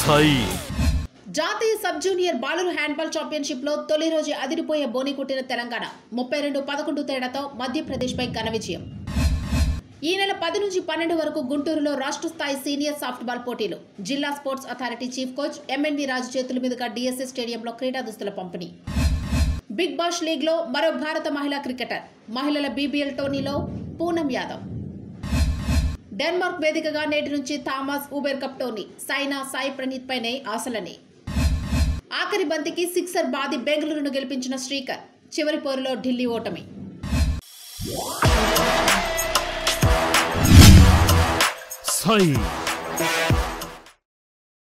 సై జాతీయ sub junior బాలురు handball ఛాంపియన్షిప్లో తొలి రోజు అదిరిపోయే బోని కొట్టిన తెలంగాణ ముప్పై రెండు పదకొండు తేడాతో మధ్యప్రదేశ్ పై ఘన విజయం. ఈ నెల పది నుంచి పన్నెండు వరకు గుంటూరులో రాష్ట్ర స్థాయి సీనియర్ సాఫ్ట్బాల్ పోటీలు. జిల్లా sports authority chief coach MNV Raju చేతుల మీదుగా డిఎస్ఎస్ స్టేడియంలో క్రీడా దుస్తుల పంపిణీ. బిగ్ బాష్ లీగ్లో మరో భారత మహిళా క్రికెటర్. మహిళల బీబీఎల్ టోర్నీలో పూనం యాదవ్. డెన్మార్క్ వేదికగా నేటి నుంచి Thomas Uber Cup tourney Saina Sai Praneeth పైనే ఆశలని. ఆఖరి బంతికి సిక్సర్ బాది బెంగళూరును గెలిపించిన శ్రీకర్ చివరి పోరులో ఢిల్లీ ఓటమి. సాయి.